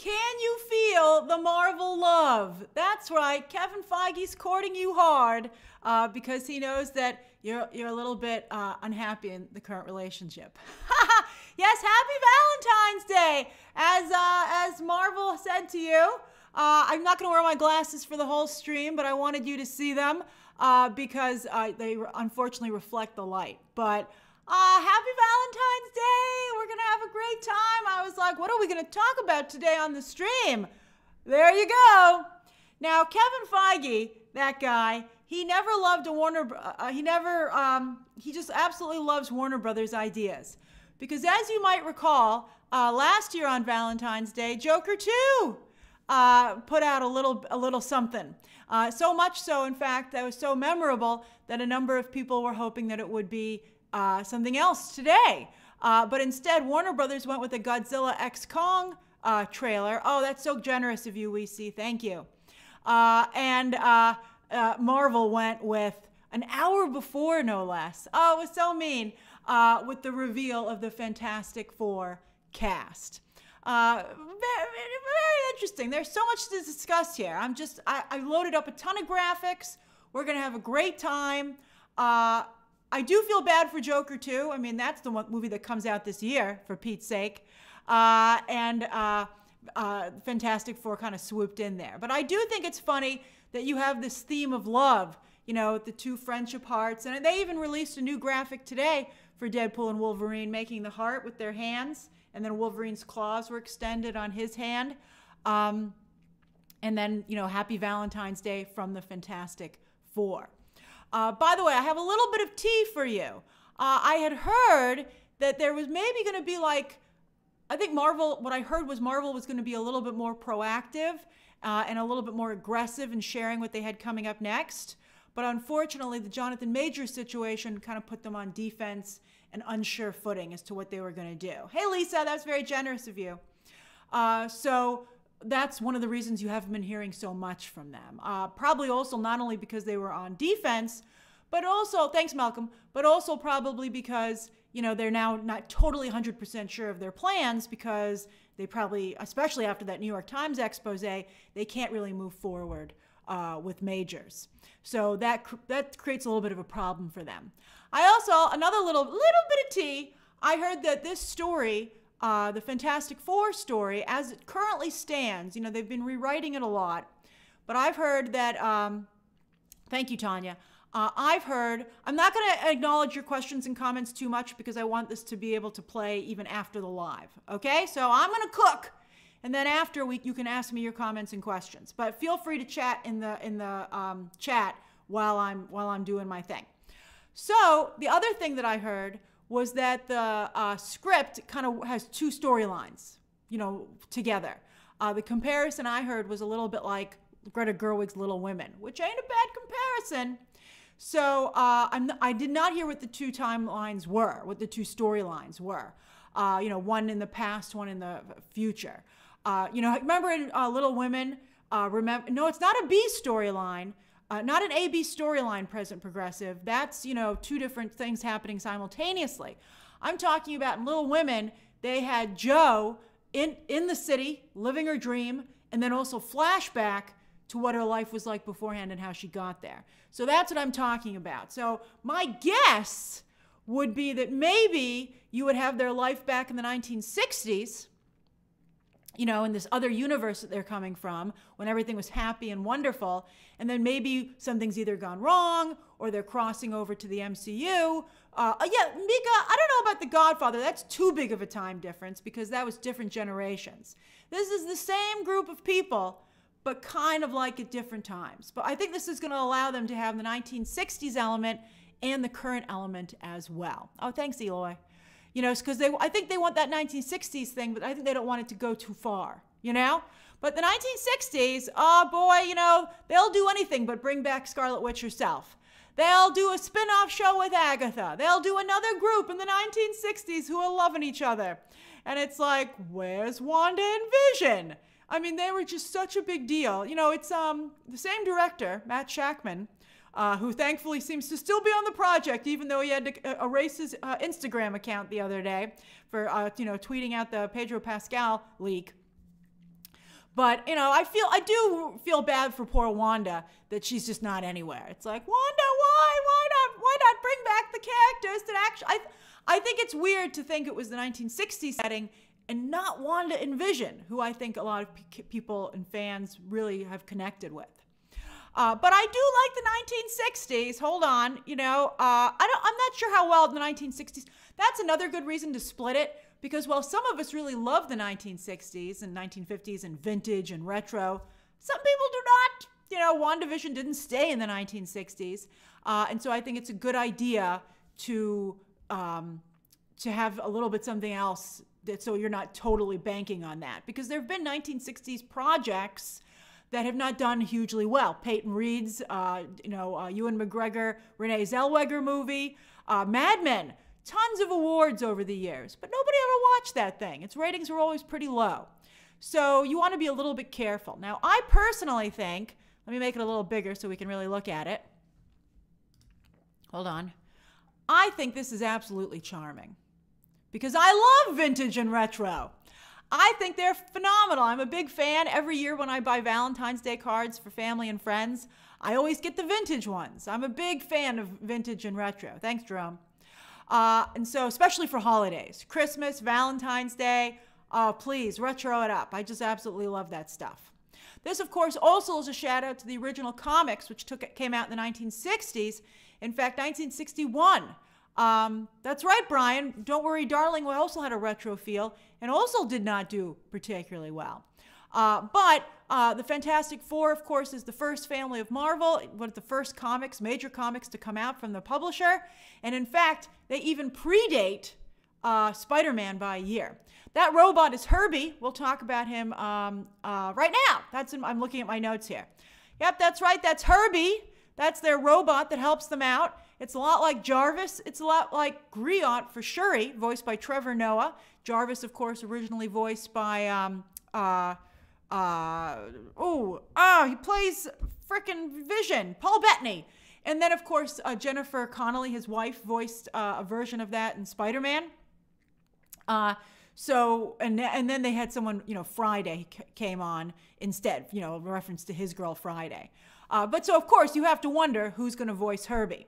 feel the Marvel love. That's right. Kevin Feige's courting you hard uh, because he knows that you're, you're a little bit uh, unhappy in the current relationship. yes, happy Valentine's Day. As, uh, as Marvel said to you, uh, I'm not going to wear my glasses for the whole stream, but I wanted you to see them uh, because uh, they unfortunately reflect the light. But uh, happy Valentine's Day. We're going to have a great time. I was like, what are we going to talk about today on the stream? There you go. Now, Kevin Feige, that guy, he never loved a Warner, uh, he never, um, he just absolutely loves Warner Brothers ideas. Because as you might recall, uh, last year on Valentine's Day, Joker 2 uh, put out a little, a little something. Uh, so much so, in fact, that was so memorable that a number of people were hoping that it would be uh, something else today. Uh, but instead, Warner Brothers went with a Godzilla X Kong uh, trailer. Oh, that's so generous of you, see. Thank you. Uh, and uh, uh, Marvel went with an hour before, no less. Oh, it was so mean. with the reveal of the Fantastic Four cast. Uh, very, very, interesting. There's so much to discuss here. I'm just, I, I loaded up a ton of graphics. We're going to have a great time. Uh, I do feel bad for Joker 2. I mean, that's the one movie that comes out this year, for Pete's sake. Uh, and uh, uh, Fantastic Four kind of swooped in there. But I do think it's funny that you have this theme of love, you know, the two friendship hearts. And they even released a new graphic today for Deadpool and Wolverine, making the heart with their hands. And then Wolverine's claws were extended on his hand. Um, and then, you know, Happy Valentine's Day from the Fantastic Four. Uh, by the way, I have a little bit of tea for you. Uh, I had heard that there was maybe going to be like, I think Marvel, what I heard was Marvel was going to be a little bit more proactive uh, and a little bit more aggressive in sharing what they had coming up next. But unfortunately, the Jonathan Majors situation kind of put them on defense and unsure footing as to what they were going to do. Hey, Lisa, that's very generous of you. Uh, so that's one of the reasons you haven't been hearing so much from them. Uh, probably also not only because they were on defense, but also, thanks, Malcolm, but also probably because, you know, they're now not totally 100% sure of their plans because they probably, especially after that New York Times expose, they can't really move forward uh, with majors. So that, that creates a little bit of a problem for them. I also, another little, little bit of tea, I heard that this story uh, the Fantastic Four story, as it currently stands, you know, they've been rewriting it a lot, but I've heard that, um, thank you, Tanya. Uh, I've heard, I'm not going to acknowledge your questions and comments too much because I want this to be able to play even after the live. Okay, so I'm going to cook. And then after we, you can ask me your comments and questions. But feel free to chat in the in the um, chat while I'm while I'm doing my thing. So the other thing that I heard was that the uh, script kind of has two storylines, you know, together. Uh, the comparison I heard was a little bit like Greta Gerwig's Little Women, which ain't a bad comparison. So uh, I did not hear what the two timelines were, what the two storylines were. Uh, you know, one in the past, one in the future. Uh, you know, remember in uh, Little Women? remember, no, it's not a B storyline. Uh, not an A-B storyline present progressive. That's, you know, two different things happening simultaneously. I'm talking about in Little Women, they had Jo in, in the city, living her dream, and then also flashback to what her life was like beforehand and how she got there. So that's what I'm talking about. So my guess would be that maybe you would have their life back in the 1960s you know, in this other universe that they're coming from when everything was happy and wonderful. And then maybe something's either gone wrong or they're crossing over to the MCU. Uh, yeah, Mika, I don't know about The Godfather. That's too big of a time difference because that was different generations. This is the same group of people, but kind of like at different times. But I think this is going to allow them to have the 1960s element and the current element as well. Oh, thanks, Eloy you know, it's because they I think they want that 1960s thing, but I think they don't want it to go too far, you know. But the 1960s, oh boy, you know, they'll do anything but bring back Scarlet Witch herself. They'll do a spin-off show with Agatha. They'll do another group in the 1960s who are loving each other. And it's like, where's Wanda and Vision? I mean, they were just such a big deal. You know, it's um the same director, Matt Shakman, uh, who thankfully seems to still be on the project, even though he had to uh, erase his uh, Instagram account the other day for, uh, you know, tweeting out the Pedro Pascal leak. But you know, I feel I do feel bad for poor Wanda that she's just not anywhere. It's like Wanda, why, why not, why not bring back the characters that actually? I, I think it's weird to think it was the 1960s setting and not Wanda and Vision, who I think a lot of people and fans really have connected with. Uh, but I do like the 1960s. Hold on, you know, uh, I don't, I'm not sure how well the 1960s. That's another good reason to split it because while some of us really love the 1960s and 1950s and vintage and retro, some people do not. You know, WandaVision didn't stay in the 1960s, uh, and so I think it's a good idea to um, to have a little bit something else that so you're not totally banking on that because there have been 1960s projects that have not done hugely well. Peyton Reed's, uh, you know, uh, Ewan McGregor, Renee Zellweger movie, uh, Mad Men, tons of awards over the years, but nobody ever watched that thing. Its ratings were always pretty low. So you want to be a little bit careful. Now, I personally think, let me make it a little bigger so we can really look at it. Hold on. I think this is absolutely charming because I love vintage and retro. I think they're phenomenal. I'm a big fan. Every year when I buy Valentine's Day cards for family and friends, I always get the vintage ones. I'm a big fan of vintage and retro. Thanks, Jerome. Uh, and so, especially for holidays, Christmas, Valentine's Day, uh, please retro it up. I just absolutely love that stuff. This, of course, also is a shout out to the original comics, which took came out in the 1960s. In fact, 1961 um, that's right, Brian. Don't worry, darling. We also had a retro feel and also did not do particularly well. Uh, but uh, the Fantastic Four, of course, is the first family of Marvel, one of the first comics, major comics to come out from the publisher. And in fact, they even predate uh, Spider Man by a year. That robot is Herbie. We'll talk about him um, uh, right now. That's in, I'm looking at my notes here. Yep, that's right. That's Herbie. That's their robot that helps them out. It's a lot like Jarvis. It's a lot like Griot for Shuri, voiced by Trevor Noah. Jarvis, of course, originally voiced by um, uh, uh, oh, ah, he plays frickin' Vision, Paul Bettany. And then, of course, uh, Jennifer Connelly, his wife, voiced uh, a version of that in Spider Man. Uh, so, and, and then they had someone, you know, Friday came on instead, you know, reference to his girl Friday. Uh, but so, of course, you have to wonder who's going to voice Herbie.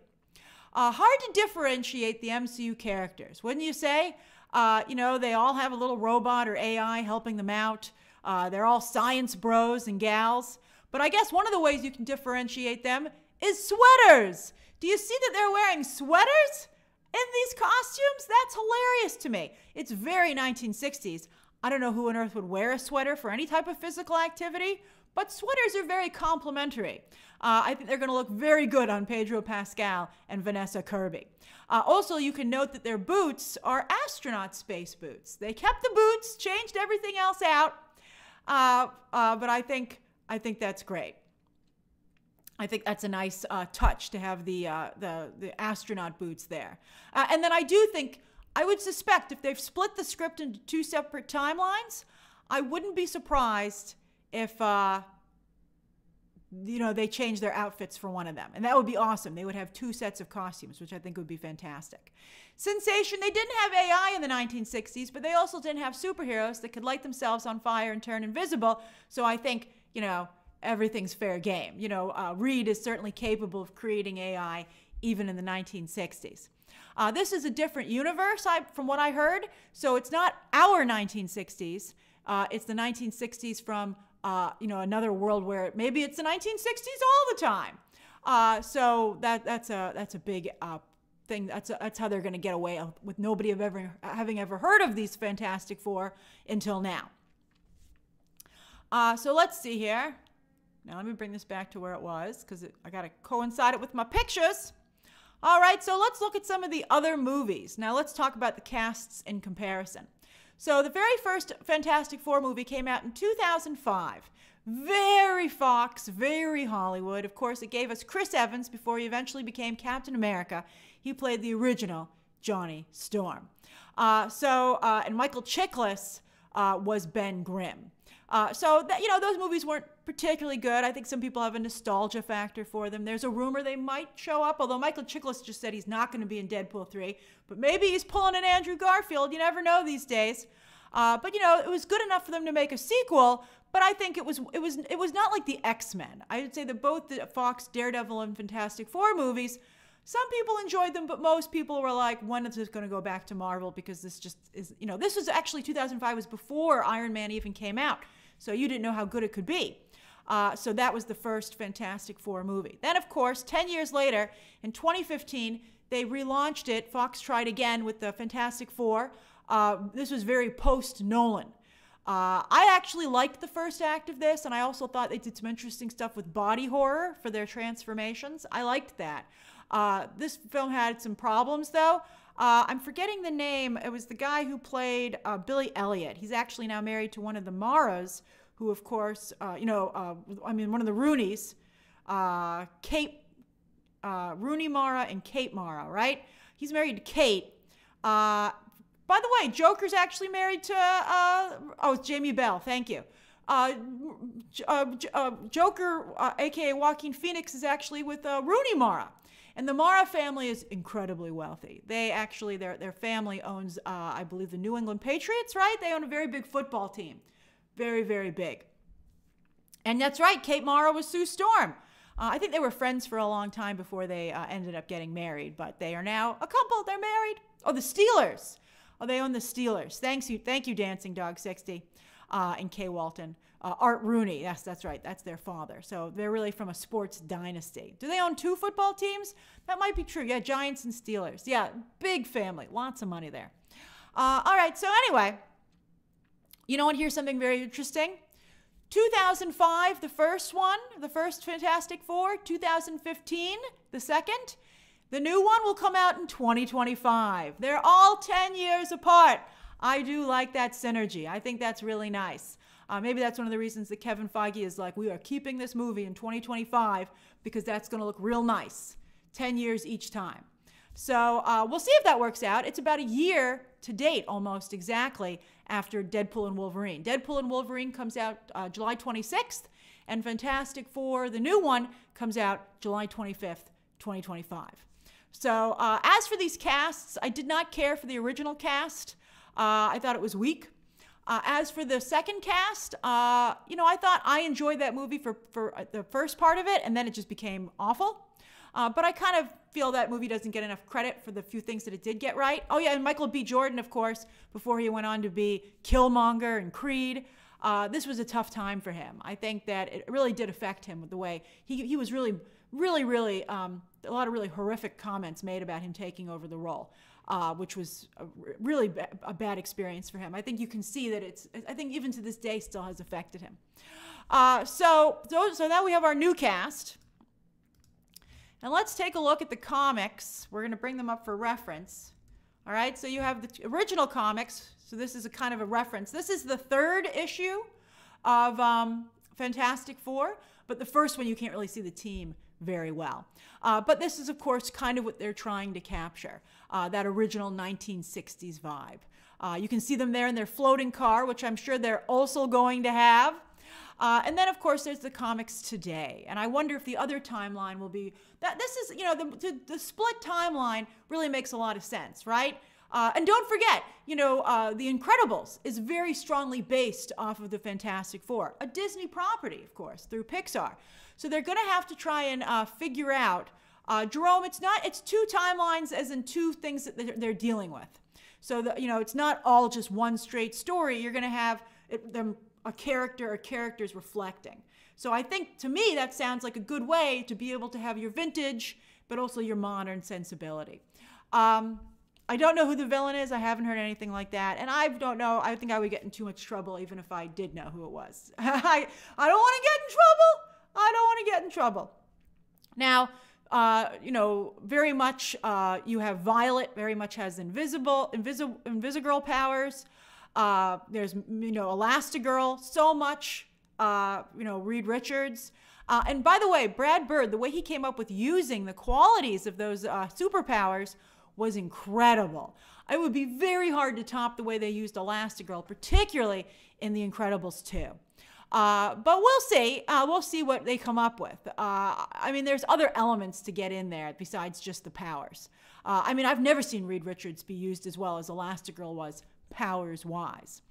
Uh, hard to differentiate the MCU characters, wouldn't you say? Uh, you know, they all have a little robot or AI helping them out. Uh, they're all science bros and gals. But I guess one of the ways you can differentiate them is sweaters. Do you see that they're wearing sweaters in these costumes? That's hilarious to me. It's very 1960s. I don't know who on earth would wear a sweater for any type of physical activity, but sweaters are very complimentary. Uh, I think they're going to look very good on Pedro Pascal and Vanessa Kirby. Uh, also, you can note that their boots are astronaut space boots. They kept the boots, changed everything else out, uh, uh but I think I think that's great. I think that's a nice uh, touch to have the, uh, the the astronaut boots there. and then I do think I would suspect if they've split the script into two separate timelines, I wouldn't be surprised if uh, you know they change their outfits for one of them, and that would be awesome. They would have two sets of costumes, which I think would be fantastic. Sensation, they didn't have AI in the 1960s, but they also didn't have superheroes that could light themselves on fire and turn invisible. So I think you know everything's fair game. You know, uh, Reed is certainly capable of creating AI even in the 1960s. Uh, this is a different universe, I, from what I heard. So it's not our 1960s. Uh, it's the 1960s from uh, you know, another world where maybe it's the 1960s all the time. Uh, so that that's a that's a big uh, thing. That's a, that's how they're going to get away with nobody ever having ever heard of these Fantastic Four until now. Uh, so let's see here. Now let me bring this back to where it was because I got to coincide it with my pictures. All right, so let's look at some of the other movies. Now let's talk about the casts in comparison. So the very first Fantastic Four movie came out in 2005. Very Fox, very Hollywood. Of course, it gave us Chris Evans before he eventually became Captain America. He played the original Johnny Storm. Uh, so, uh, and Michael Chiklis uh, was Ben Grimm. Uh, so that you know those movies weren't particularly good. I think some people have a nostalgia factor for them. There's a rumor they might show up, although Michael Chiklis just said he's not going to be in Deadpool 3. But maybe he's pulling an Andrew Garfield. You never know these days. Uh, but you know, it was good enough for them to make a sequel. but I think it was it was it was not like the X Men. I would say that both the Fox Daredevil and Fantastic Four movies, some people enjoyed them, but most people were like, when is this going to go back to Marvel? Because this just is, you know, this was actually 2005 was before Iron Man even came out, so you didn't know how good it could be. Uh, so that was the first Fantastic Four movie. Then, of course, 10 years later, in 2015, they relaunched it. Fox tried again with the Fantastic Four. Uh, this was very post Nolan. Uh, I actually liked the first act of this, and I also thought they did some interesting stuff with body horror for their transformations. I liked that. Uh, this film had some problems, though. Uh, I'm forgetting the name. It was the guy who played uh, Billy Elliot. He's actually now married to one of the Maras, who, of course, uh, you know, uh, I mean, one of the Rooneys, Kate, Rooney Mara and Kate Mara, right? He's married to Kate. By the way, Joker's actually married to, uh, oh, it's Jamie Bell. Thank you. Uh, uh, uh Joker, aka uh, Joaquin Phoenix, is actually with uh, Rooney Mara. And the Mara family is incredibly wealthy. They actually, their, their family owns, uh, I believe, the New England Patriots, right? They own a very big football team. Very, very big. And that's right, Kate Mara was Sue Storm. Uh, I think they were friends for a long time before they uh, ended up getting married, but they are now a couple. They're married. Oh, the Steelers. Oh, they own the Steelers. Thanks you, thank you, Dancing Dog 60 uh, and Kay Walton. Uh, Art Rooney, yes, that's right. That's their father. So they're really from a sports dynasty. Do they own two football teams? That might be true. Yeah, Giants and Steelers. Yeah, big family. Lots of money there. Uh, all right, so anyway, you know what? Here's something very interesting. 2005, the first one, the first Fantastic Four. 2015, the second. The new one will come out in 2025. They're all 10 years apart. I do like that synergy. I think that's really nice. Uh, maybe that's one of the reasons that Kevin Feige is like, we are keeping this movie in 2025 because that's going to look real nice. 10 years each time. So uh, we'll see if that works out. It's about a year to date, almost exactly, after Deadpool and Wolverine. Deadpool and Wolverine comes out uh, July 26th, and Fantastic Four, the new one, comes out July 25th, 2025. So, uh, as for these casts, I did not care for the original cast. Uh, I thought it was weak. Uh, as for the second cast, uh, you know, I thought I enjoyed that movie for, for uh, the first part of it, and then it just became awful. Uh, but I kind of feel that movie doesn't get enough credit for the few things that it did get right. Oh, yeah, and Michael B. Jordan, of course, before he went on to be Killmonger and Creed. Uh, this was a tough time for him. I think that it really did affect him with the way he, he was really, really, really um, a lot of really horrific comments made about him taking over the role, uh, which was really ba- a bad experience for him. I think you can see that it's, I think even to this day, still has affected him. Uh, so, so, so now we have our new cast. And let's take a look at the comics. We're going to bring them up for reference. All right, so you have the original comics. So this is a kind of a reference. This is the third issue of um, Fantastic Four, but the first one you can't really see the team very well. Uh, but this is, of course, kind of what they're trying to capture uh, that original 1960s vibe. Uh, you can see them there in their floating car, which I'm sure they're also going to have. Uh, and then, of course, there's the comics today. And I wonder if the other timeline will be that this is, you know, the, the, the split timeline really makes a lot of sense, right? Uh, and don't forget, you know, uh, The Incredibles is very strongly based off of the Fantastic Four, a Disney property, of course, through Pixar. So they're going to have to try and uh, figure out. Uh, Jerome, it's not. It's two timelines, as in two things that they're, they're dealing with. So that you know, it's not all just one straight story. You're going to have it, them a character or characters reflecting. So I think to me that sounds like a good way to be able to have your vintage, but also your modern sensibility. Um, I don't know who the villain is. I haven't heard anything like that. And I don't know. I think I would get in too much trouble even if I did know who it was. I, I don't want to get in trouble. I don't want to get in trouble. Now, uh, you know, very much uh, you have Violet, very much has invisible, invisible, Invisigirl powers. Uh, there's, you know, Elastigirl, so much, uh, you know, Reed Richards. Uh, and by the way, Brad Bird, the way he came up with using the qualities of those uh, superpowers was incredible. It would be very hard to top the way they used Elastigirl, particularly in The Incredibles 2. Uh, but we'll see. Uh, we'll see what they come up with. Uh, I mean, there's other elements to get in there besides just the powers. Uh, I mean, I've never seen Reed Richards be used as well as Elastigirl was powers wise.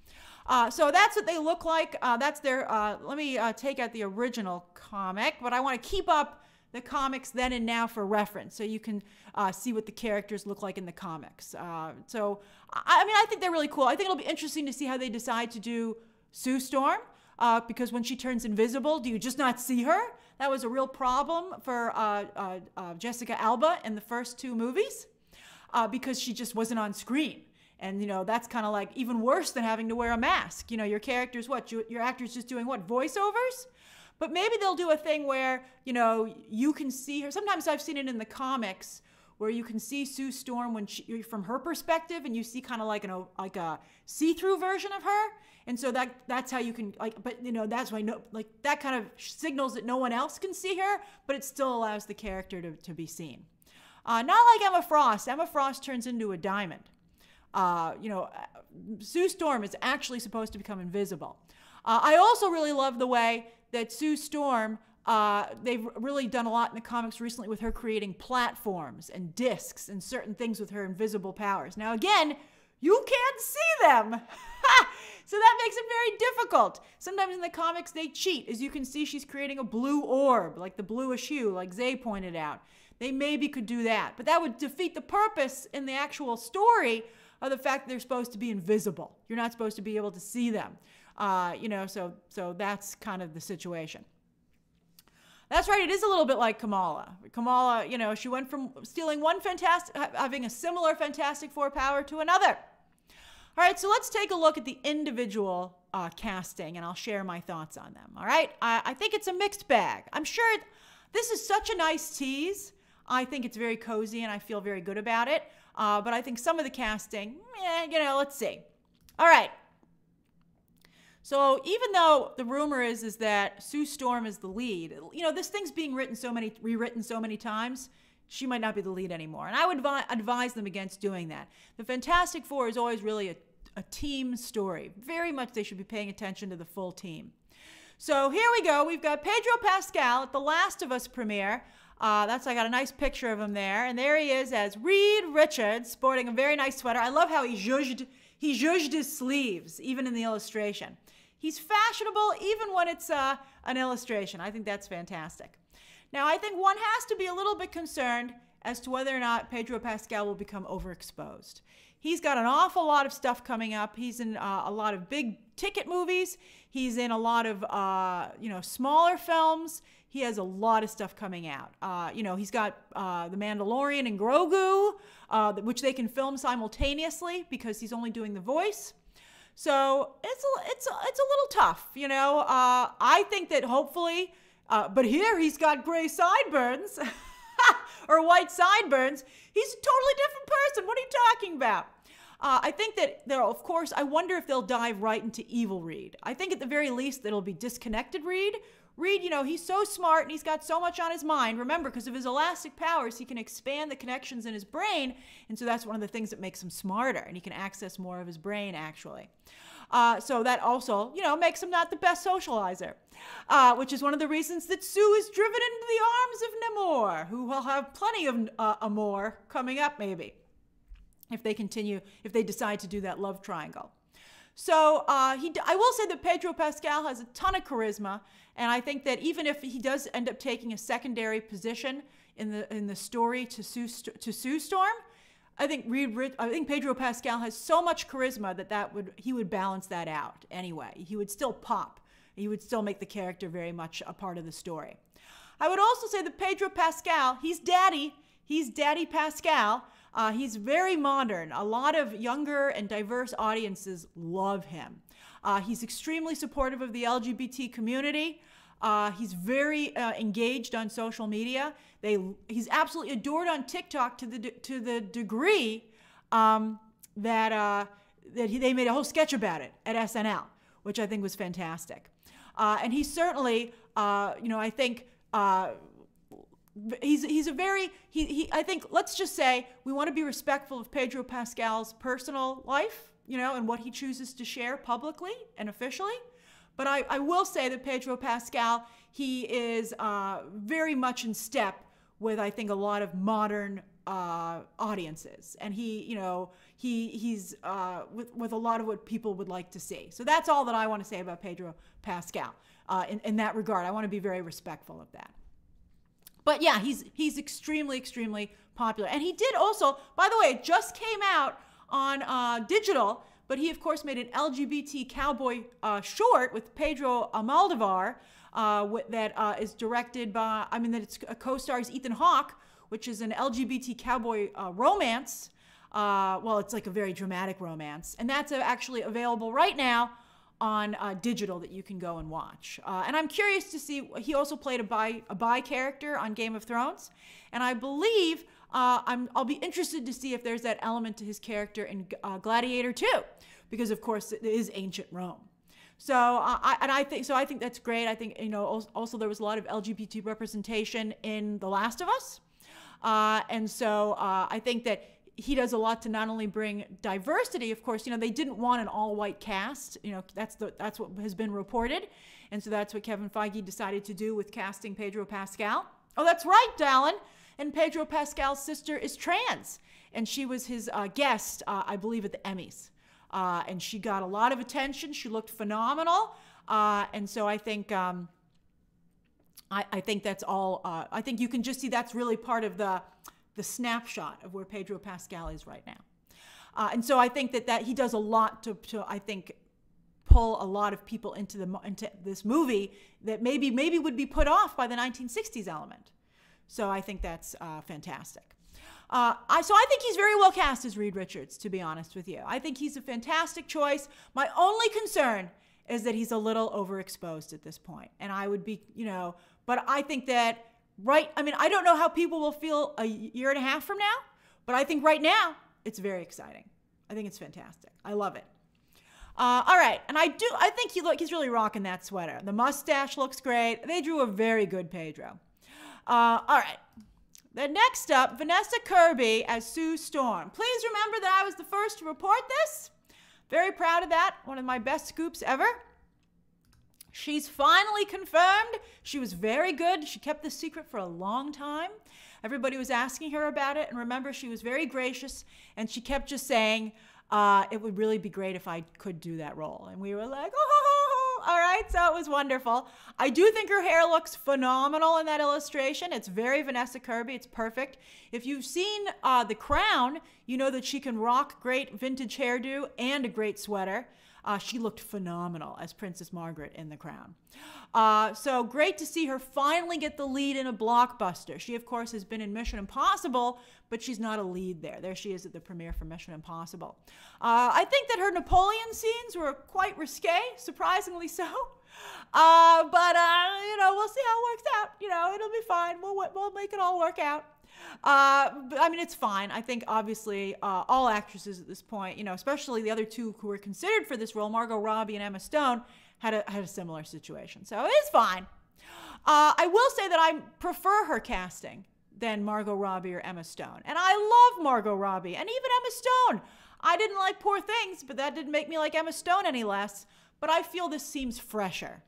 Uh, so that's what they look like. That's their. Let me take out the original comic, but I want to keep up the comics then and now for reference, so you can uh, see what the characters look like in the comics. Uh, so I, I, mean, I think they're really cool. I think it'll be interesting to see how they decide to do Sue Storm. Uh, because when she turns invisible, do you just not see her? That was a real problem for uh, uh, Jessica Alba in the first two movies because she just wasn't on screen. And you know that's kind of like even worse than having to wear a mask. You know your character's what you, your actor's just doing what voiceovers. But maybe they'll do a thing where you know you can see her. Sometimes I've seen it in the comics where you can see Sue Storm when she, from her perspective, and you see kind of like an like a see-through version of her. And so that that's how you can like, but you know that's why no like that kind of signals that no one else can see her, but it still allows the character to, to be seen. Uh, not like Emma Frost. Emma Frost turns into a diamond. Uh, you know, Sue Storm is actually supposed to become invisible. Uh, I also really love the way that Sue Storm, uh, they've really done a lot in the comics recently with her creating platforms and discs and certain things with her invisible powers. Now, again, you can't see them. so that makes it very difficult. Sometimes in the comics they cheat. As you can see, she's creating a blue orb, like the bluish hue, like Zay pointed out. They maybe could do that, but that would defeat the purpose in the actual story of the fact that they're supposed to be invisible. You're not supposed to be able to see them. Uh, you know, so so that's kind of the situation. That's right. It is a little bit like Kamala. Kamala, you know, she went from stealing one fantastic, having a similar Fantastic Four power to another. All right, so let's take a look at the individual uh, casting, and I'll share my thoughts on them. All right, I, I think it's a mixed bag. I'm sure it, this is such a nice tease. I think it's very cozy, and I feel very good about it. Uh, but I think some of the casting, eh, you know, let's see. All right. So even though the rumor is is that Sue Storm is the lead, you know, this thing's being written so many rewritten so many times, she might not be the lead anymore. And I would advise them against doing that. The Fantastic Four is always really a, a team story. Very much they should be paying attention to the full team. So here we go. We've got Pedro Pascal at the Last of Us premiere. Uh, that's I got a nice picture of him there, and there he is as Reed Richards, sporting a very nice sweater. I love how he zhuzhed he zhuzhed his sleeves, even in the illustration. He's fashionable, even when it's uh, an illustration. I think that's fantastic. Now, I think one has to be a little bit concerned as to whether or not Pedro Pascal will become overexposed. He's got an awful lot of stuff coming up. He's in uh, a lot of big ticket movies. He's in a lot of uh, you know smaller films. He has a lot of stuff coming out. Uh, you know, he's got uh, The Mandalorian and Grogu, uh, which they can film simultaneously because he's only doing the voice. So it's a, it's a, it's a little tough, you know. Uh, I think that hopefully, uh, but here he's got gray sideburns or white sideburns. He's a totally different person. What are you talking about? Uh, I think that of course, I wonder if they'll dive right into evil Reed. I think at the very least it'll be disconnected Reed, Reed, you know, he's so smart and he's got so much on his mind. Remember, because of his elastic powers, he can expand the connections in his brain. And so that's one of the things that makes him smarter. And he can access more of his brain, actually. Uh, so that also, you know, makes him not the best socializer, uh, which is one of the reasons that Sue is driven into the arms of Namor, who will have plenty of uh, Amor coming up, maybe, if they continue, if they decide to do that love triangle. So uh, he, I will say that Pedro Pascal has a ton of charisma, and I think that even if he does end up taking a secondary position in the in the story to Sue to Sue Storm, I think Reed, I think Pedro Pascal has so much charisma that that would he would balance that out anyway. He would still pop. He would still make the character very much a part of the story. I would also say that Pedro Pascal, he's daddy. He's Daddy Pascal. Uh, he's very modern. A lot of younger and diverse audiences love him. Uh, he's extremely supportive of the LGBT community. Uh, he's very uh, engaged on social media. They, he's absolutely adored on TikTok to the to the degree um, that uh, that he, they made a whole sketch about it at SNL, which I think was fantastic. Uh, and he certainly, you know, I think he's he's a very he, he I think let's just say we want to be respectful of Pedro Pascal's personal life, you know, and what he chooses to share publicly and officially. But I, I will say that Pedro Pascal, he is uh, very much in step with I think a lot of modern uh, audiences, and he, you know, he he's uh, with with a lot of what people would like to see. So that's all that I want to say about Pedro Pascal uh, in in that regard. I want to be very respectful of that. But yeah, he's he's extremely extremely popular, and he did also. By the way, it just came out on uh, digital. But he, of course, made an LGBT cowboy uh, short with Pedro Almodovar uh, that uh, is directed by, I mean, that it's co-stars Ethan Hawke, which is an LGBT cowboy uh, romance. Uh, well, it's like a very dramatic romance, and that's actually available right now on uh, digital that you can go and watch. Uh, and I'm curious to see. He also played a bi a bi character on Game of Thrones, and I believe uh, I'm I'll be interested to see if there's that element to his character in uh, Gladiator 2, because of course it is ancient Rome. So uh, I, and I think so. I think that's great. I think you know also there was a lot of LGBT representation in The Last of Us, uh, and so uh, I think that he does a lot to not only bring diversity. Of course, you know they didn't want an all-white cast. You know that's the that's what has been reported, and so that's what Kevin Feige decided to do with casting Pedro Pascal. Oh, that's right, Dallin. And Pedro Pascal's sister is trans, and she was his uh, guest, uh, I believe, at the Emmys uh, and she got a lot of attention. She looked phenomenal, uh, and so I think um, I, I, think that's all. Uh, I think you can just see that's really part of the the snapshot of where Pedro Pascal is right now, uh, and so I think that that he does a lot to, to I think pull a lot of people into the into this movie that maybe maybe would be put off by the 1960s element. So I think that's uh, fantastic. Uh, I, so I think he's very well cast as Reed Richards, to be honest with you. I think he's a fantastic choice. My only concern is that he's a little overexposed at this point. And I would be, you know, but I think that right, I mean, I don't know how people will feel a year and a half from now, but I think right now it's very exciting. I think it's fantastic. I love it. Uh, all right, and I do. I think he look. He's really rocking that sweater. The mustache looks great. They drew a very good Pedro. Uh, all right. Then next up, Vanessa Kirby as Sue Storm. Please remember that I was the first to report this. Very proud of that. One of my best scoops ever. She's finally confirmed. She was very good. She kept the secret for a long time. Everybody was asking her about it. And remember, she was very gracious and she kept just saying, uh, it would really be great if I could do that role. And we were like, oh, all right, so it was wonderful. I do think her hair looks phenomenal in that illustration. It's very Vanessa Kirby. It's perfect. If you've seen uh, The Crown, you know that she can rock great vintage hairdo and a great sweater. Uh, she looked phenomenal as Princess Margaret in The Crown. Uh, so great to see her finally get the lead in a blockbuster. She, of course, has been in Mission Impossible, but she's not a lead there. There she is at the premiere for Mission Impossible. Uh, I think that her Napoleon scenes were quite risque, surprisingly so. Uh, but, uh, you know, we'll see how it works out. You know, it'll be fine. We'll, we'll make it all work out. Uh, I mean, it's fine. I think obviously uh, all actresses at this point, you know, especially the other two who were considered for this role, Margot Robbie and Emma Stone, had a had a similar situation. So it's fine. Uh, I will say that I prefer her casting than Margot Robbie or Emma Stone, and I love Margot Robbie and even Emma Stone. I didn't like Poor Things, but that didn't make me like Emma Stone any less. But I feel this seems fresher.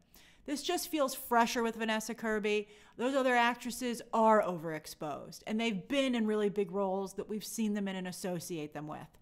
This just feels fresher with Vanessa Kirby. Those other actresses are overexposed, and they've been in really big roles that we've seen them in and associate them with.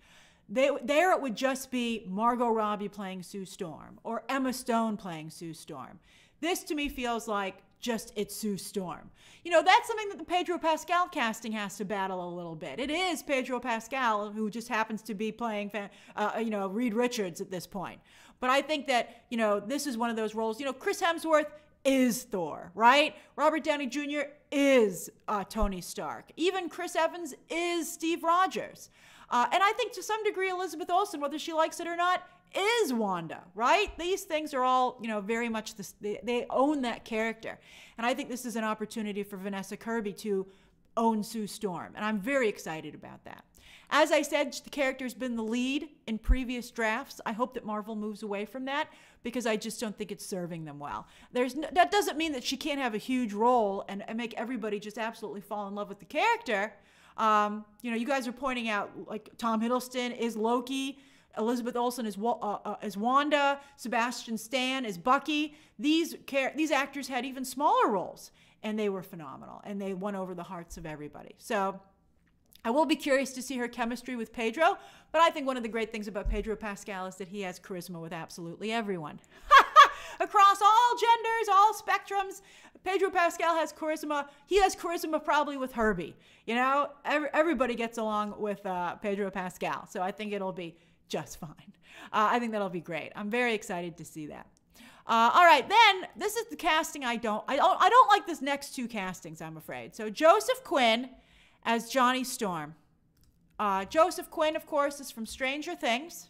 They, there it would just be Margot Robbie playing Sue Storm or Emma Stone playing Sue Storm. This to me feels like just it's Sue Storm. You know, that's something that the Pedro Pascal casting has to battle a little bit. It is Pedro Pascal who just happens to be playing, uh, you know, Reed Richards at this point. But I think that, you know, this is one of those roles. You know, Chris Hemsworth is Thor, right? Robert Downey Jr. is uh, Tony Stark. Even Chris Evans is Steve Rogers. Uh, and I think to some degree, Elizabeth Olsen, whether she likes it or not, is Wanda, right? These things are all, you know, very much this, they, they own that character. And I think this is an opportunity for Vanessa Kirby to own Sue Storm. And I'm very excited about that. As I said, the character's been the lead in previous drafts. I hope that Marvel moves away from that because I just don't think it's serving them well. There's no, that doesn't mean that she can't have a huge role and, and make everybody just absolutely fall in love with the character. Um, you know, you guys are pointing out like Tom Hiddleston is Loki. Elizabeth Olsen is, uh, uh, as Wanda, Sebastian Stan is Bucky. These these actors had even smaller roles, and they were phenomenal, and they won over the hearts of everybody. So I will be curious to see her chemistry with Pedro, but I think one of the great things about Pedro Pascal is that he has charisma with absolutely everyone. Across all genders, all spectrums, Pedro Pascal has charisma. He has charisma probably with Herbie. You know, every, everybody gets along with uh, Pedro Pascal. So I think it'll be just fine. Uh, I think that'll be great. I'm very excited to see that. Uh, all right, then this is the casting I don't I don't I don't like this next two castings. I'm afraid. So Joseph Quinn as Johnny Storm. Uh, Joseph Quinn, of course, is from Stranger Things.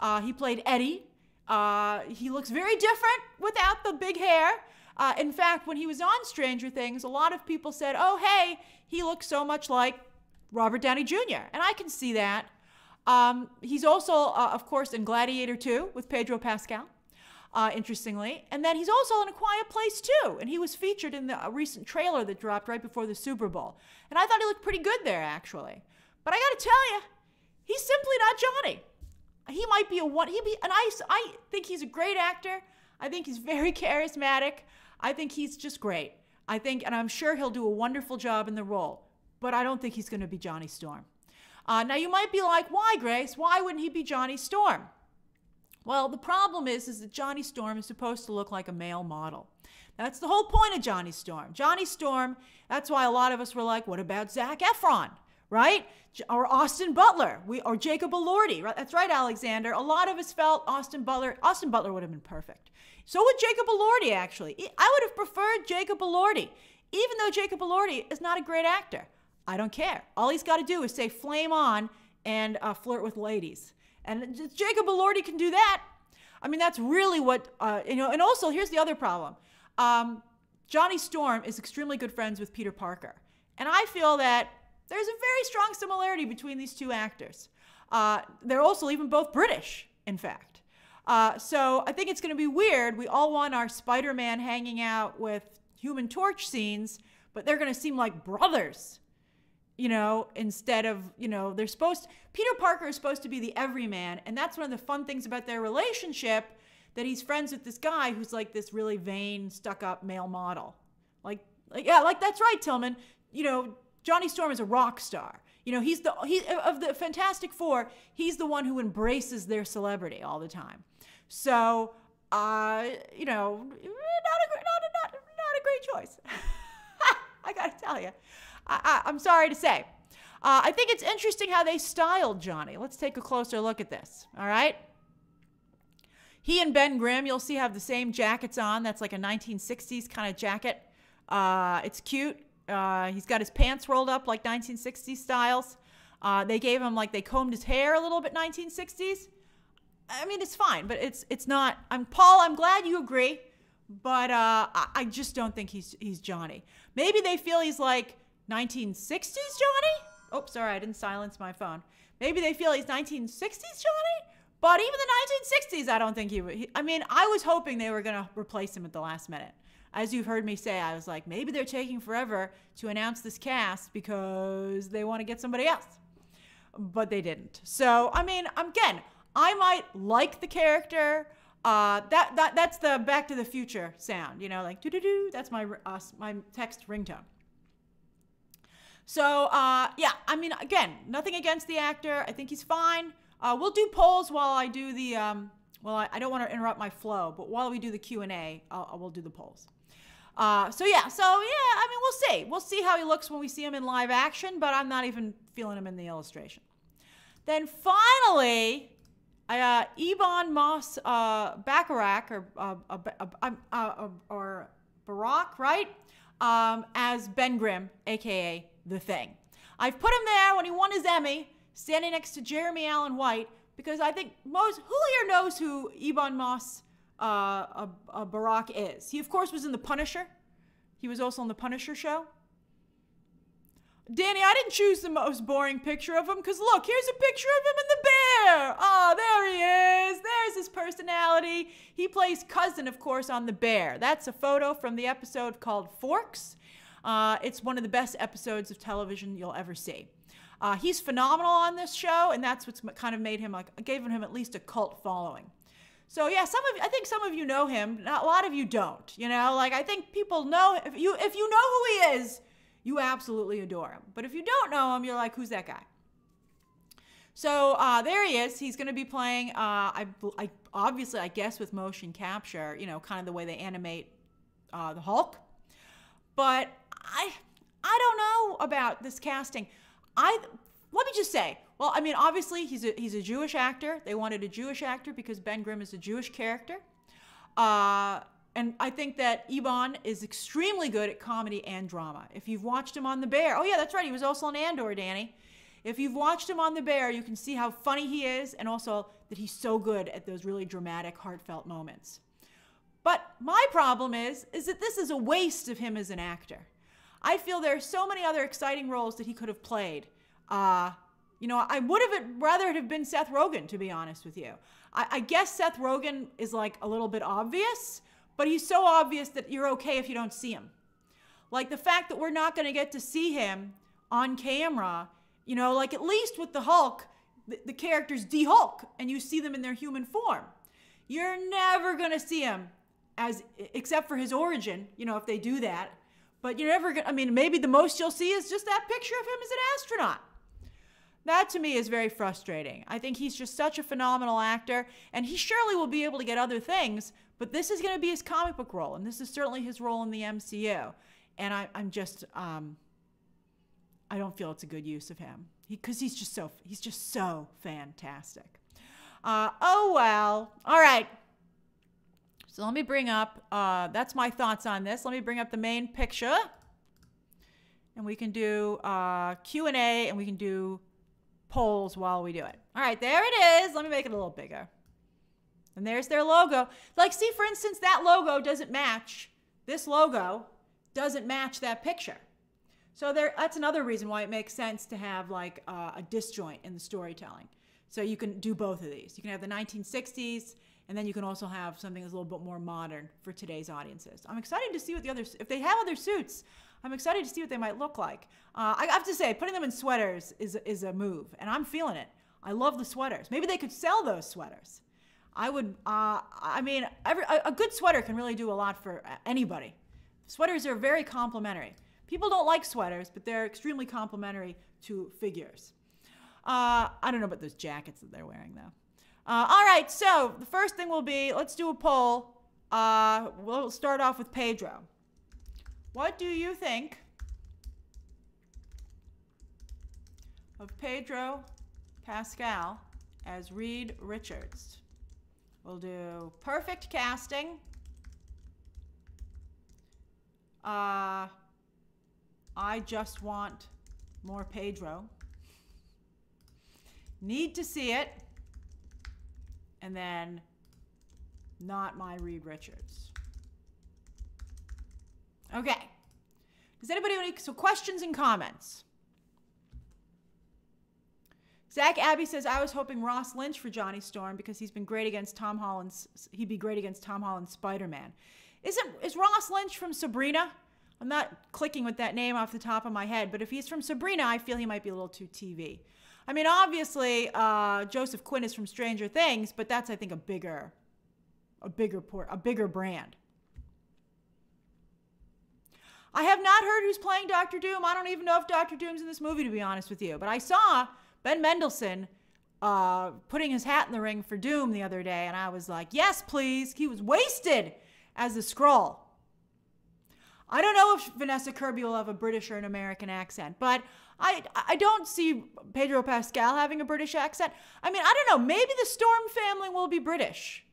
Uh, he played Eddie. Uh, he looks very different without the big hair. Uh, in fact, when he was on Stranger Things, a lot of people said, "Oh, hey, he looks so much like Robert Downey Jr." And I can see that. Um, he's also, uh, of course, in Gladiator 2 with Pedro Pascal uh, interestingly. And then he's also in A Quiet Place too, and he was featured in the recent trailer that dropped right before the Super Bowl. And I thought he looked pretty good there, actually. But I got to tell you, he's simply not Johnny. He might be a one. He be, and I, I think he's a great actor. I think he's very charismatic. I think he's just great. I think, and I'm sure he'll do a wonderful job in the role. But I don't think he's going to be Johnny Storm. Uh, now you might be like, why, Grace? Why wouldn't he be Johnny Storm? Well, the problem is, is that Johnny Storm is supposed to look like a male model. That's the whole point of Johnny Storm. Johnny Storm, that's why a lot of us were like, what about Zac Efron, right? Or Austin Butler, we, or Jacob Elordi. Right? That's right, Alexander. A lot of us felt Austin Butler, Austin Butler would have been perfect. So would Jacob Elordi, actually. I would have preferred Jacob Elordi, even though Jacob Elordi is not a great actor. I don't care. All he's got to do is say flame on and uh, flirt with ladies. And Jacob Elordi can do that. I mean, that's really what, uh, you know, and also here's the other problem. Um, Johnny Storm is extremely good friends with Peter Parker. And I feel that there's a very strong similarity between these two actors. Uh, they're also even both British, in fact. Uh, so I think it's going to be weird. We all want our Spider Man hanging out with Human Torch scenes, but they're going to seem like brothers you know, instead of, you know, they're supposed, Peter Parker is supposed to be the everyman. And that's one of the fun things about their relationship that he's friends with this guy who's like this really vain, stuck up male model. Like, like yeah, like that's right, Tillman. You know, Johnny Storm is a rock star. You know, he's the, he, of the Fantastic Four, he's the one who embraces their celebrity all the time. So, uh, you know, not a, not a, not, not a great choice. I gotta tell you. I, am sorry to say. Uh, I think it's interesting how they styled Johnny. Let's take a closer look at this. All right. He and Ben Grimm, you'll see, have the same jackets on. That's like a 1960s kind of jacket. Uh, it's cute. Uh, he's got his pants rolled up like 1960s styles. Uh, they gave him like they combed his hair a little bit 1960s. I mean, it's fine, but it's it's not. I'm Paul. I'm glad you agree, but uh, I, I just don't think he's he's Johnny. Maybe they feel he's like 1960s Johnny? Oh, sorry, I didn't silence my phone. Maybe they feel he's 1960s Johnny? But even the 1960s, I don't think he would. I mean, I was hoping they were going to replace him at the last minute. As you've heard me say, I was like, maybe they're taking forever to announce this cast because they want to get somebody else. But they didn't. So, I mean, again, I might like the character. Uh, that, that that's the Back to the Future sound, you know, like doo doo doo. That's my uh, my text ringtone. So, uh, yeah, I mean, again, nothing against the actor. I think he's fine. Uh, we'll do polls while I do the, um, well, I, I don't want to interrupt my flow, but while we do the Q&A, I'll, we'll do the polls. Uh, so, yeah, so, yeah, I mean, we'll see. We'll see how he looks when we see him in live action, but I'm not even feeling him in the illustration. Then finally, uh, Ebon Moss uh, Bacharach, or, uh, uh, or Barack, right? Um, as Ben Grimm, aka the thing. I've put him there when he won his Emmy, standing next to Jeremy Allen White, because I think most who here knows who Ebon Moss uh, uh, uh, Barack is. He of course was in The Punisher. He was also on The Punisher show. Danny, I didn't choose the most boring picture of him because look, here's a picture of him in the bear. Oh, there he is. There's his personality. He plays cousin, of course, on the bear. That's a photo from the episode called Forks. Uh, it's one of the best episodes of television you'll ever see. Uh, he's phenomenal on this show, and that's what's kind of made him like gave him at least a cult following. So yeah, some of I think some of you know him. A lot of you don't. You know, like I think people know if you if you know who he is, you absolutely adore him. But if you don't know him, you're like, who's that guy? So uh, there he is. He's going to be playing. Uh, I, I, obviously, I guess with motion capture, you know, kind of the way they animate uh, the Hulk. But I, I don't know about this casting. I let me just say. Well, I mean, obviously he's a he's a Jewish actor. They wanted a Jewish actor because Ben Grimm is a Jewish character. Uh, and I think that Ebon is extremely good at comedy and drama. If you've watched him on The Bear, oh yeah, that's right, he was also on Andor, Danny. If you've watched him on The Bear, you can see how funny he is and also that he's so good at those really dramatic, heartfelt moments. But my problem is, is that this is a waste of him as an actor. I feel there are so many other exciting roles that he could have played. Uh, you know, I would have rather it have been Seth Rogen, to be honest with you. I, I guess Seth Rogen is like a little bit obvious, but he's so obvious that you're okay if you don't see him. Like the fact that we're not going to get to see him on camera, you know, like at least with the Hulk, the, the characters de Hulk and you see them in their human form. You're never going to see him as, except for his origin, you know, if they do that. But you're never going to, I mean, maybe the most you'll see is just that picture of him as an astronaut. That to me is very frustrating. I think he's just such a phenomenal actor, and he surely will be able to get other things, but this is going to be his comic book role, and this is certainly his role in the MCU. And I, am just, um, I don't feel it's a good use of him because he, he's just so he's just so fantastic. Uh, oh well, all right. So let me bring up. Uh, that's my thoughts on this. Let me bring up the main picture, and we can do uh, Q and A, and we can do polls while we do it. All right, there it is. Let me make it a little bigger. And there's their logo. Like, see, for instance, that logo doesn't match. This logo doesn't match that picture. So there, that's another reason why it makes sense to have like uh, a disjoint in the storytelling. So you can do both of these. You can have the 1960s, and then you can also have something that's a little bit more modern for today's audiences. I'm excited to see what the others, if they have other suits, I'm excited to see what they might look like. Uh, I have to say, putting them in sweaters is, is a move, and I'm feeling it. I love the sweaters. Maybe they could sell those sweaters. I would, uh, I mean, every, a, a good sweater can really do a lot for anybody. Sweaters are very complimentary. People don't like sweaters, but they're extremely complimentary to figures. Uh, I don't know about those jackets that they're wearing, though. Uh, all right, so the first thing will be let's do a poll. Uh, we'll start off with Pedro. What do you think of Pedro Pascal as Reed Richards? We'll do perfect casting. Uh, I just want more Pedro. Need to see it. And then not my Reed Richards. Okay. Does anybody any so questions and comments? Zach Abbey says, I was hoping Ross Lynch for Johnny Storm because he's been great against Tom Holland's, he'd be great against Tom Holland's Spider-Man. Isn't, is Ross Lynch from Sabrina? I'm not clicking with that name off the top of my head, but if he's from Sabrina, I feel he might be a little too TV. I mean, obviously, uh, Joseph Quinn is from Stranger Things, but that's, I think, a bigger, a bigger port, a bigger brand. I have not heard who's playing Doctor Doom. I don't even know if Doctor Doom's in this movie, to be honest with you. But I saw Ben Mendelsohn uh, putting his hat in the ring for Doom the other day, and I was like, yes, please. He was wasted as the Skrull. I don't know if Vanessa Kirby will have a British or an American accent, but I I don't see Pedro Pascal having a British accent. I mean, I don't know. Maybe the Storm family will be British.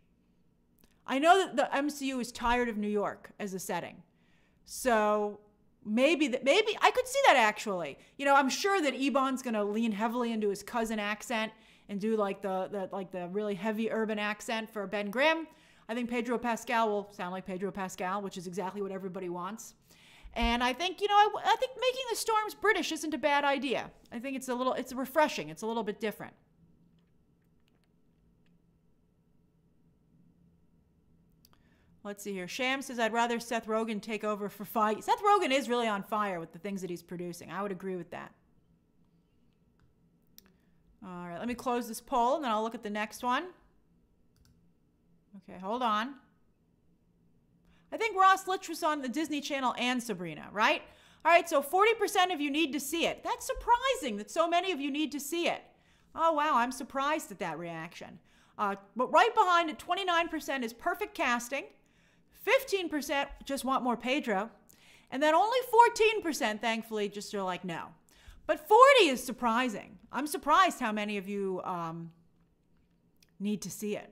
I know that the MCU is tired of New York as a setting, so maybe that maybe I could see that actually. You know, I'm sure that Ebon's going to lean heavily into his cousin accent and do like the, the like the really heavy urban accent for Ben Grimm. I think Pedro Pascal will sound like Pedro Pascal, which is exactly what everybody wants. And I think, you know, I, I think making the storms British isn't a bad idea. I think it's a little, it's refreshing. It's a little bit different. Let's see here. Sham says, I'd rather Seth Rogen take over for Feige. Seth Rogen is really on fire with the things that he's producing. I would agree with that. All right, let me close this poll and then I'll look at the next one. Okay, hold on. I think Ross Lynch was on the Disney Channel and Sabrina, right? All right, so 40% of you need to see it. That's surprising that so many of you need to see it. Oh, wow, I'm surprised at that reaction. Uh, but right behind it, 29% is perfect casting, 15% just want more Pedro, and then only 14%, thankfully, just are like, no. But 40 is surprising. I'm surprised how many of you um, need to see it.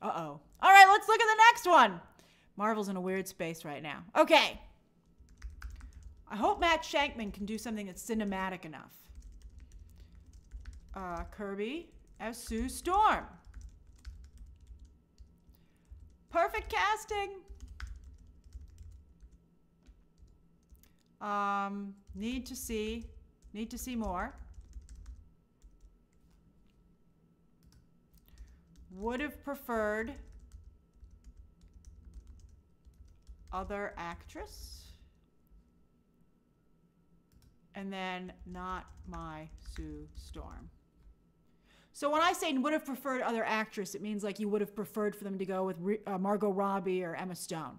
Uh oh. All right, let's look at the next one. Marvel's in a weird space right now. Okay. I hope Matt Shakman can do something that's cinematic enough. Uh, Kirby as Sue Storm. Perfect casting. Um, need to see, need to see more. Would have preferred other actress. And then not my Sue Storm. So when I say would have preferred other actress, it means like you would have preferred for them to go with uh, Margot Robbie or Emma Stone.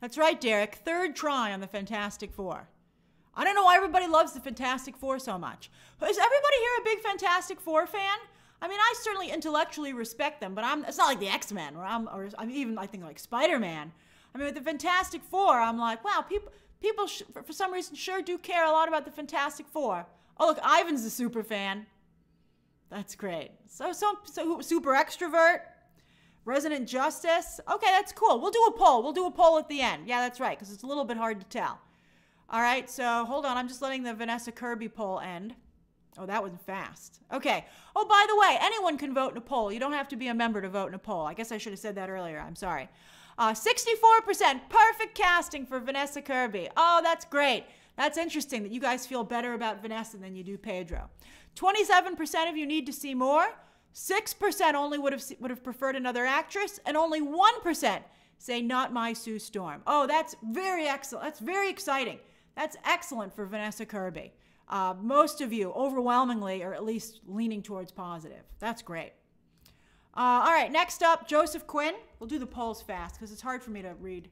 That's right, Derek. Third try on the Fantastic Four. I don't know why everybody loves the Fantastic Four so much. Is everybody here a big Fantastic Four fan? I mean, I certainly intellectually respect them, but I'm. It's not like the X Men, or I'm, or I'm even I think like Spider Man. I mean, with the Fantastic Four, I'm like, wow, people people sh- for some reason sure do care a lot about the Fantastic Four. Oh, look, Ivan's a super fan. That's great. So, so, so super extrovert. Resident Justice. Okay, that's cool. We'll do a poll. We'll do a poll at the end. Yeah, that's right, because it's a little bit hard to tell. All right, so hold on. I'm just letting the Vanessa Kirby poll end. Oh, that was fast. Okay. Oh, by the way, anyone can vote in a poll. You don't have to be a member to vote in a poll. I guess I should have said that earlier. I'm sorry. Uh, 64% perfect casting for Vanessa Kirby. Oh, that's great. That's interesting that you guys feel better about Vanessa than you do Pedro. 27% of you need to see more. 6% only would have, would have preferred another actress, and only 1% say, not my Sue Storm. Oh, that's very excellent. That's very exciting. That's excellent for Vanessa Kirby. Uh, most of you, overwhelmingly, are at least leaning towards positive. That's great. Uh, all right, next up, Joseph Quinn. We'll do the polls fast because it's hard for me to read.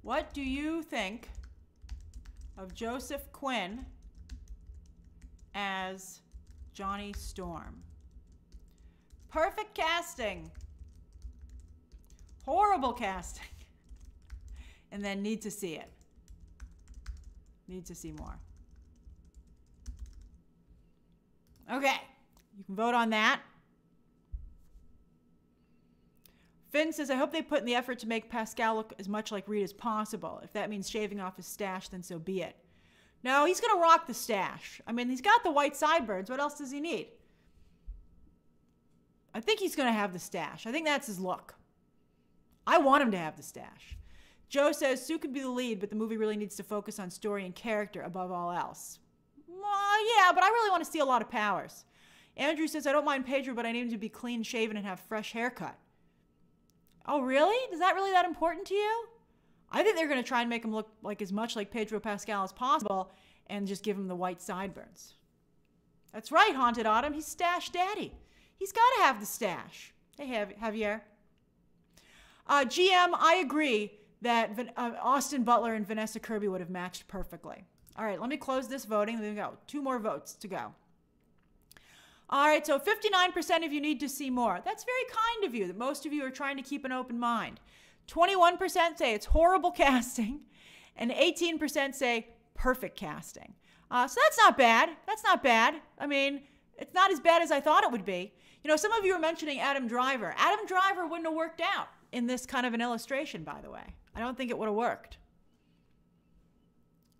What do you think of Joseph Quinn as Johnny Storm. Perfect casting. Horrible casting. and then need to see it. Need to see more. Okay, you can vote on that. Finn says, I hope they put in the effort to make Pascal look as much like Reed as possible. If that means shaving off his stash, then so be it. No, he's going to rock the stash. I mean, he's got the white sideburns. What else does he need? I think he's going to have the stash. I think that's his look. I want him to have the stash. Joe says Sue could be the lead, but the movie really needs to focus on story and character above all else. Well, yeah, but I really want to see a lot of powers. Andrew says, I don't mind Pedro, but I need him to be clean shaven and have fresh haircut. Oh, really? Is that really that important to you? I think they're going to try and make him look like as much like Pedro Pascal as possible and just give him the white sideburns. That's right, Haunted Autumn. He's Stash Daddy. He's got to have the stash. Hey, Javier. Uh, GM, I agree that uh, Austin Butler and Vanessa Kirby would have matched perfectly. All right, let me close this voting. We go. Two more votes to go. All right, so 59% of you need to see more. That's very kind of you that most of you are trying to keep an open mind. 21% say it's horrible casting, and 18% say perfect casting. Uh, so that's not bad. That's not bad. I mean, it's not as bad as I thought it would be. You know, some of you were mentioning Adam Driver. Adam Driver wouldn't have worked out in this kind of an illustration, by the way. I don't think it would have worked.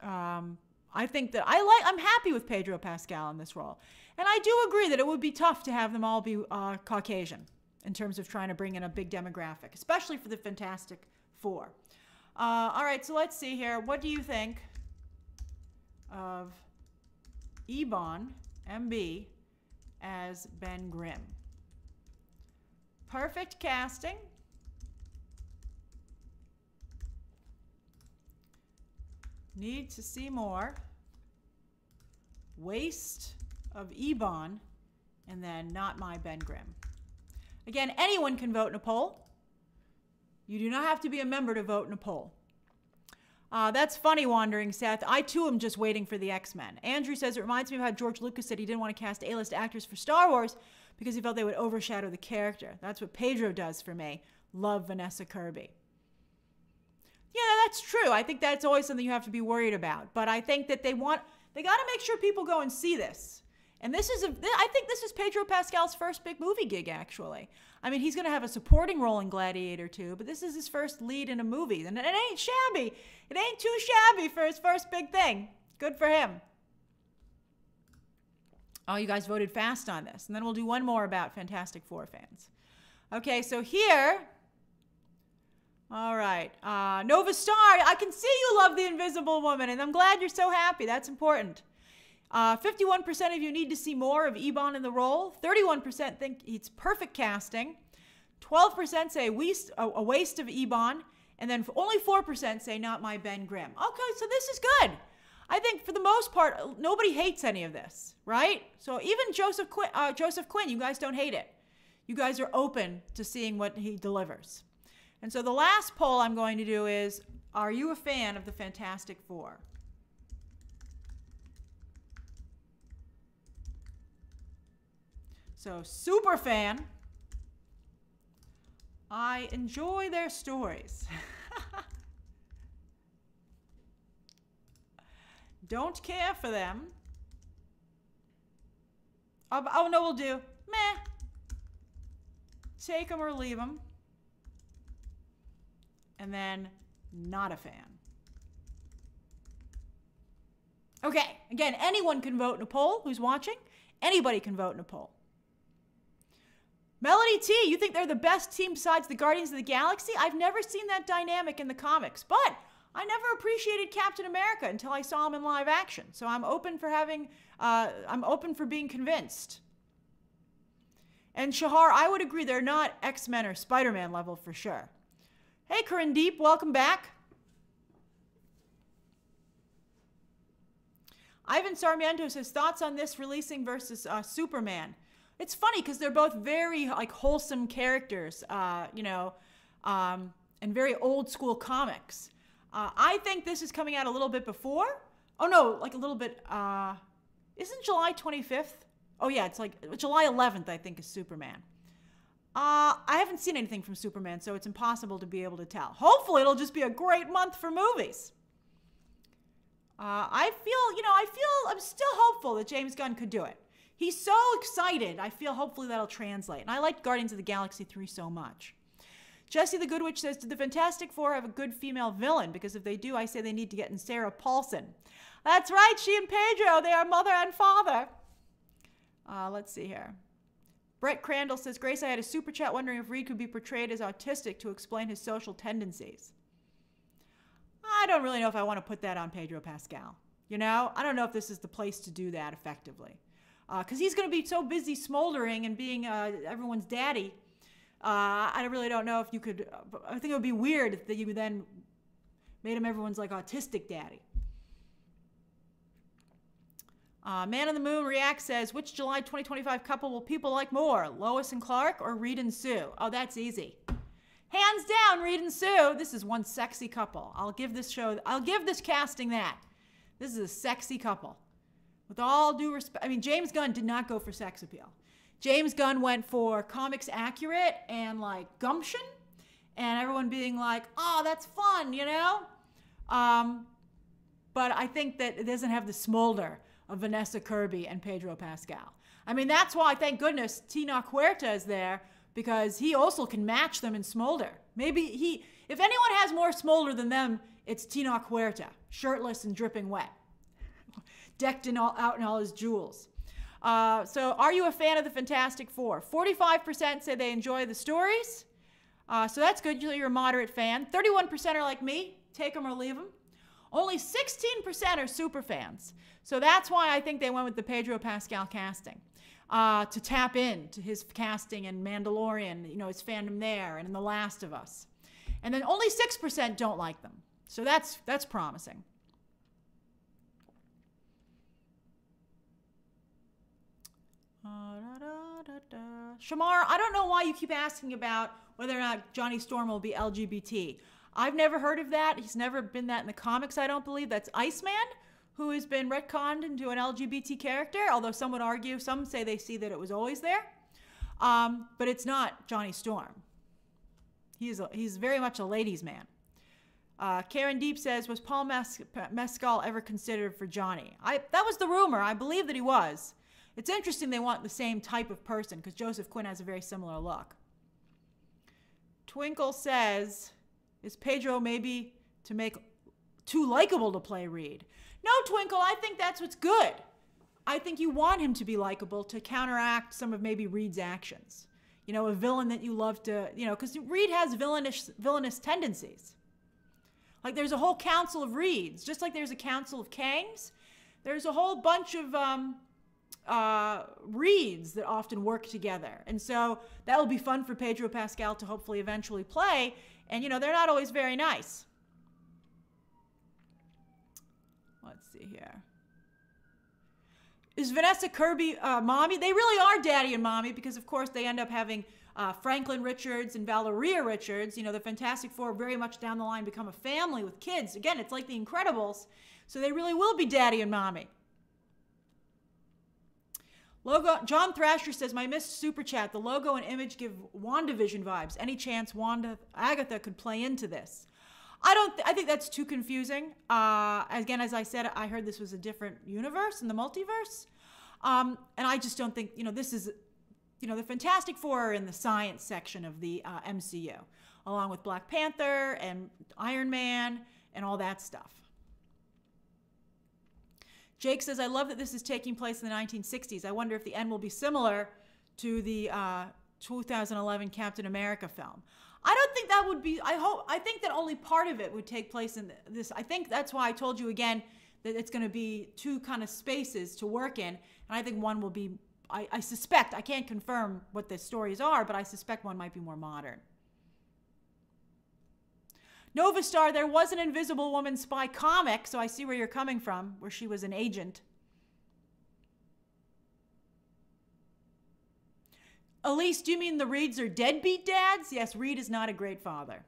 Um, I think that I like. I'm happy with Pedro Pascal in this role, and I do agree that it would be tough to have them all be uh, Caucasian in terms of trying to bring in a big demographic, especially for the Fantastic Four. Uh, all right, so let's see here. What do you think of Ebon, MB, as Ben Grimm? Perfect casting. Need to see more. Waste of Ebon. and then not my Ben Grimm. Again, anyone can vote in a poll. You do not have to be a member to vote in a poll. Uh, that's funny, Wandering Seth. I too am just waiting for the X Men. Andrew says it reminds me of how George Lucas said he didn't want to cast A list actors for Star Wars because he felt they would overshadow the character. That's what Pedro does for me. Love Vanessa Kirby. Yeah, that's true. I think that's always something you have to be worried about. But I think that they want, they got to make sure people go and see this. And this is a, I think this is Pedro Pascal's first big movie gig, actually. I mean, he's going to have a supporting role in Gladiator 2, but this is his first lead in a movie. And it ain't shabby. It ain't too shabby for his first big thing. Good for him. Oh, you guys voted fast on this. And then we'll do one more about Fantastic Four fans. Okay, so here, all right, uh, Nova Star, I can see you love The Invisible Woman, and I'm glad you're so happy. That's important. Uh, 51% of you need to see more of Ebon in the role. 31% think it's perfect casting. 12% say waste, a waste of Ebon. And then only 4% say not my Ben Grimm. Okay, so this is good. I think for the most part, nobody hates any of this, right? So even Joseph Quinn, uh, Joseph Quinn, you guys don't hate it. You guys are open to seeing what he delivers. And so the last poll I'm going to do is, are you a fan of the Fantastic Four? So, super fan. I enjoy their stories. Don't care for them. Oh, oh, no, we'll do. Meh. Take them or leave them. And then, not a fan. Okay, again, anyone can vote in a poll who's watching. Anybody can vote in a poll. Melody T, you think they're the best team besides the Guardians of the Galaxy? I've never seen that dynamic in the comics, but I never appreciated Captain America until I saw him in live action. So I'm open for having, uh, I'm open for being convinced. And Shahar, I would agree they're not X Men or Spider Man level for sure. Hey, Corinne Deep, welcome back. Ivan Sarmiento says thoughts on this releasing versus uh, Superman. It's funny because they're both very like wholesome characters, uh, you know, um, and very old school comics. Uh, I think this is coming out a little bit before. Oh no, like a little bit. Uh, isn't July 25th? Oh yeah, it's like July 11th. I think is Superman. Uh, I haven't seen anything from Superman, so it's impossible to be able to tell. Hopefully, it'll just be a great month for movies. Uh, I feel, you know, I feel I'm still hopeful that James Gunn could do it. He's so excited. I feel hopefully that'll translate. And I liked Guardians of the Galaxy 3 so much. Jesse the Good Witch says, Did the Fantastic Four have a good female villain? Because if they do, I say they need to get in Sarah Paulson. That's right, she and Pedro, they are mother and father. Uh, let's see here. Brett Crandall says, Grace, I had a super chat wondering if Reed could be portrayed as autistic to explain his social tendencies. I don't really know if I want to put that on Pedro Pascal. You know, I don't know if this is the place to do that effectively because uh, he's going to be so busy smoldering and being uh, everyone's daddy. Uh, I really don't know if you could. Uh, I think it would be weird if you then made him everyone's like autistic daddy. Uh, Man on the Moon React says, which July 2025 couple will people like more, Lois and Clark or Reed and Sue? Oh, that's easy. Hands down, Reed and Sue. This is one sexy couple. I'll give this show, I'll give this casting that. This is a sexy couple. With all due respect, I mean, James Gunn did not go for sex appeal. James Gunn went for comics accurate and like gumption, and everyone being like, oh, that's fun, you know? Um, but I think that it doesn't have the smolder of Vanessa Kirby and Pedro Pascal. I mean, that's why, thank goodness, Tenoch Huerta is there because he also can match them in smolder. Maybe he, if anyone has more smolder than them, it's Tenoch Huerta, shirtless and dripping wet decked in all, out in all his jewels. Uh, so, are you a fan of the Fantastic Four? 45% say they enjoy the stories. Uh, so, that's good. You're a moderate fan. 31% are like me take them or leave them. Only 16% are super fans. So, that's why I think they went with the Pedro Pascal casting. Uh, to tap into his casting in Mandalorian, you know, his fandom there, and in The Last of Us. And then only 6% don't like them. So that's that's promising. Uh, Shamar, I don't know why you keep asking about whether or not Johnny Storm will be LGBT. I've never heard of that. He's never been that in the comics, I don't believe. That's Iceman, who has been retconned into an LGBT character, although some would argue, some say they see that it was always there. Um, but it's not Johnny Storm. He's, a, he's very much a ladies' man. Uh, Karen Deep says, was Paul Mes- Mescal ever considered for Johnny? I, that was the rumor. I believe that he was. It's interesting they want the same type of person because Joseph Quinn has a very similar look. Twinkle says, is Pedro maybe to make too likable to play Reed? No, Twinkle, I think that's what's good. I think you want him to be likable to counteract some of maybe Reed's actions. You know, a villain that you love to, you know, because Reed has villainous, villainous tendencies. Like there's a whole council of Reeds, just like there's a council of Kangs. There's a whole bunch of um, uh, Reeds that often work together. And so that will be fun for Pedro Pascal to hopefully eventually play. And, you know, they're not always very nice. Let's see here. Is Vanessa Kirby uh, mommy? They really are daddy and mommy because, of course, they end up having uh, Franklin Richards and Valeria Richards. You know, the Fantastic Four very much down the line become a family with kids. Again, it's like the Incredibles. So they really will be daddy and mommy. Logo John Thrasher says, My missed super chat. The logo and image give WandaVision vibes. Any chance Wanda Agatha could play into this? I don't. Th- I think that's too confusing. Uh, again, as I said, I heard this was a different universe in the multiverse, um, and I just don't think you know this is, you know, the Fantastic Four are in the science section of the uh, MCU, along with Black Panther and Iron Man and all that stuff. Jake says, "I love that this is taking place in the 1960s. I wonder if the end will be similar to the uh, 2011 Captain America film." I don't think that would be. I hope. I think that only part of it would take place in this. I think that's why I told you again that it's going to be two kind of spaces to work in, and I think one will be. I, I suspect. I can't confirm what the stories are, but I suspect one might be more modern. Nova Star, there was an Invisible Woman spy comic, so I see where you're coming from, where she was an agent. Elise, do you mean the Reeds are deadbeat dads? Yes, Reed is not a great father.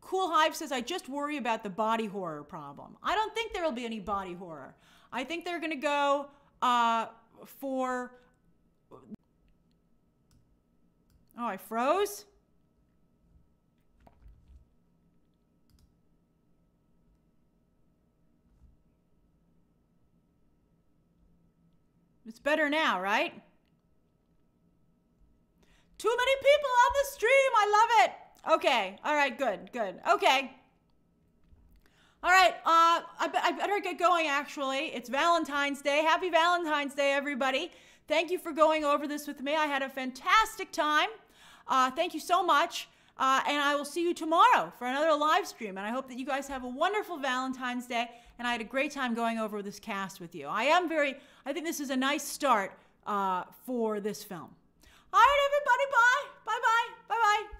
Cool Hive says, I just worry about the body horror problem. I don't think there will be any body horror. I think they're going to go uh, for. Oh, I froze? It's better now, right? Too many people on the stream. I love it. Okay. All right. Good. Good. Okay. All right. Uh, I, I better get going, actually. It's Valentine's Day. Happy Valentine's Day, everybody. Thank you for going over this with me. I had a fantastic time. Uh, thank you so much. Uh, and I will see you tomorrow for another live stream. And I hope that you guys have a wonderful Valentine's Day. And I had a great time going over this cast with you. I am very, I think this is a nice start uh, for this film. All right, everybody, Bye. Bye bye. Bye bye.